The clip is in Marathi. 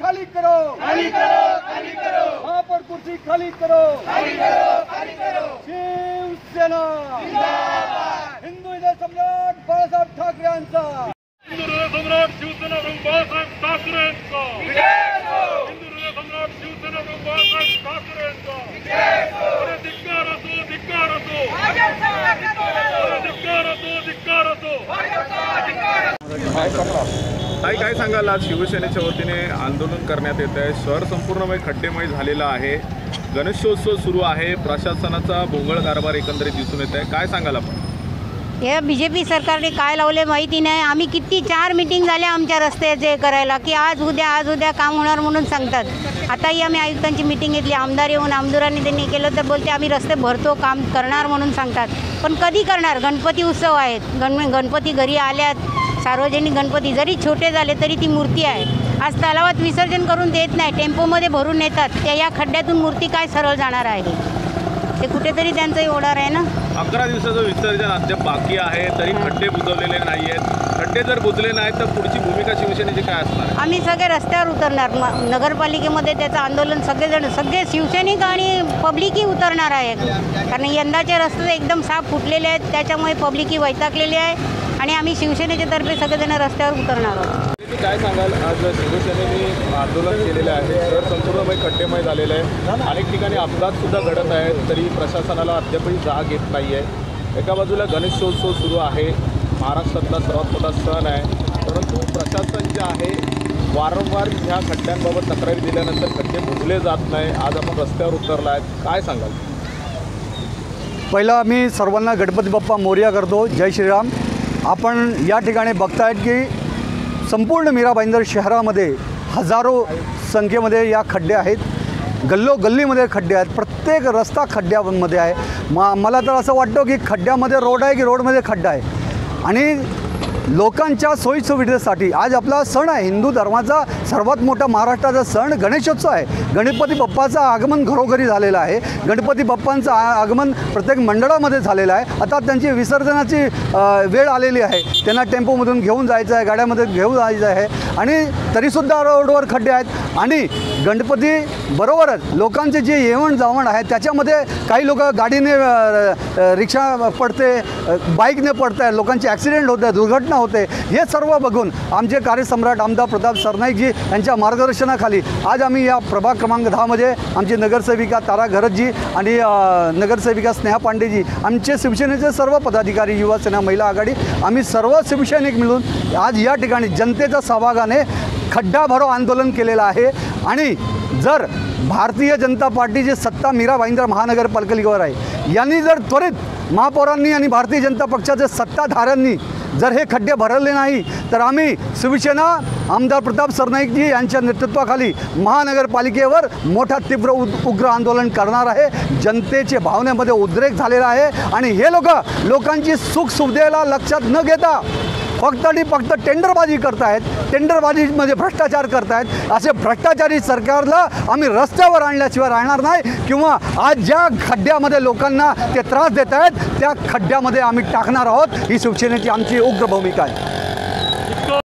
खाली करो। खाली करो महापौर कुर्सी खाली करो। खाली करो खाली करो। शिवसेना हिंदू हृदय सम्राट बाळासाहेब ठाकरे यांचा हिंदू हृदय सम्राट शिवसेना प्रमुख बाळासाहेब ठाकरेंचा हिंदू हृदय सम्राट शिवसेना प्रमुख बाळासाहेब अरे धिक्कार असो धिक्कार असो अरे धिक्कार असो धिक्कार असो ताई काय सांगाल आज शिवसेनेच्या वतीने आंदोलन करण्यात येत आहे? शहर संपूर्णमय खड्डेमय झालेलं आहे. गणेशोत्सव सुरू आहे. प्रशासनाचा भोंगळ कारभार एकंदरीत दिसून येत आहे. काय सांगाल आपण? हे बी जे पी सरकारने काय लावले माहिती नाही. आम्ही किती चार मिटिंग झाल्या आमच्या रस्त्याचे करायला की आज उद्या आज उद्या काम होणार म्हणून सांगतात. आताही आम्ही आयुक्तांची मिटिंग घेतली. आमदार येऊन आमदारांनी त्यांनी केलं तर बोलते आम्ही रस्ते भरतो काम करणार म्हणून सांगतात. पण कधी करणार? गणपती उत्सव आहेत. गण गणपती घरी आल्यात. सार्वजनिक गणपती जरी छोटे झाले तरी ती मूर्ती आहे. आज तलावात विसर्जन करून देत नाही टेम्पोमध्ये भरून नेतात. त्या या खड्ड्यातून मूर्ती काय सरळ जाणार आहे? ते कुठेतरी त्यांचंही ओढार आहे ना? अकरा दिवसाचं विसर्जन अद्याप बाकी आहे तरी खड्डे बुजवलेले नाही आहेत खड्डे जर बुजले नाहीत तर पुढची भूमिका शिवसेनेची काय असणार आम्ही सगळे रस्त्यावर उतरणार. म- नगरपालिकेमध्ये त्याचं आंदोलन सगळेजण सगळे शिवसैनिक आणि पब्लिकही उतरणार आहे. कारण यंदाचे रस्ते एकदम साफ फुटलेले आहेत त्याच्यामुळे पब्लिकही वैतागलेली आहे. आणि आम्ही शिवसेनेच्या तर्फे सगळेजण रस्त्यावर उतरणार आहोत. तुम्ही काय सांगाल? आज शिवसेनेने आंदोलन केलेलं आहे. शहर संपूर्णमय खड्डेमय झालेलं आहे. अनेक ठिकाणी अपघात सुद्धा घडत आहेत तरी प्रशासनाला अद्यापही जाग येत नाही आहे एका बाजूला गणेशोत्सव सुरू आहे. महाराष्ट्रातला सर्वात मोठा सण आहे. परंतु प्रशासन जे आहे वारंवार ह्या खड्ड्यांबाबत तक्रारी दिल्यानंतर खड्डे बुजले जात नाही. आज आपण रस्त्यावर उतरला आहेत काय सांगाल? पहिलं आम्ही सर्वांना गणपती बाप्पा मोर्या करतो. जय श्रीराम. आपण या ठिकाणी बघतायत की संपूर्ण मीरा भाईंदर शहरामध्ये हजारो संख्येमध्ये या खड्डे आहेत. गल्लो गल्लीमध्ये खड्डे आहेत. प्रत्येक रस्ता खड्ड्यामध्ये आहे. मा मला तर असं वाटतं की खड्ड्यामध्ये रोड आहे की रोडमध्ये खड्डा आहे. आणि लोकांच्या सोयीसुविधेसाठी आज आपला सण आहे. हिंदू धर्माचा सर्वात मोठा महाराष्ट्राचा सण गणेशोत्सव आहे. गणपती बाप्पाचं आगमन घरोघरी झालेलं आहे. गणपती बाप्पांचं आगमन प्रत्येक मंडळामध्ये झालेलं आहे. आता त्यांची विसर्जनाची वेळ आलेली आहे. त्यांना टेम्पोमधून घेऊन जायचं आहे गाड्यामध्ये घेऊन जायचं आहे. आणि तरीसुद्धा रोडवर खड्डे आहेत. आणि गणपती बरोबरच लोकांचे जे येवण जावण आहे त्याच्यामध्ये काही लोक गाडीने रिक्षा पडते बाईकने पडत आहे लोकांचे ॲक्सिडेंट होत आहे दुर्घटना होते. हे सर्व बघून आमचे कार्यसम्राट आमदार प्रताप सरनाईकजी यांच्या मार्गदर्शनाखाली आज आम्ही या प्रभाग क्रमांक दहामध्ये आमची नगरसेविका तारा घरतजी आणि नगरसेविका स्नेहा पांडेजी आमचे शिवसेनेचे सर्व पदाधिकारी युवा सेना महिला आघाडी आम्ही सर्व शिवसैनिक मिळून आज या ठिकाणी जनतेच्या सहभागाने खड्डा भरो आंदोलन केलेलं आहे. आणि जर भारतीय जनता पार्टीची सत्ता मीरा भाईंदर महानगरपालिकेवर आहे यांनी जर त्वरित महापौरांनी आणि भारतीय जनता पक्षाच्या सत्ताधाऱ्यांनी जर हे खड्डे भरले नाही तर आम्ही शिवसेना आमदार प्रताप सरनाईकजी यांच्या नेतृत्वाखाली महानगरपालिकेवर मोठा तीव्र उग्र आंदोलन करणार आहे. जनतेचे भावनेमध्ये उद्रेक झालेला आहे आणि हे लोक लोकांची सुखसुविधेला लक्षात न घेता फक्त आणि फक्त टेंडरबाजी करतायत टेंडरबाजीमध्ये भ्रष्टाचार करतायत. असे भ्रष्टाचारी सरकारला आम्ही रस्त्यावर आणल्याशिवाय राहणार नाही किंवा आज ज्या खड्ड्यामध्ये लोकांना ते त्रास देत आहेत त्या खड्ड्यामध्ये आम्ही टाकणार आहोत. ही शिवसेनेची आमची उग्र भूमिका आहे.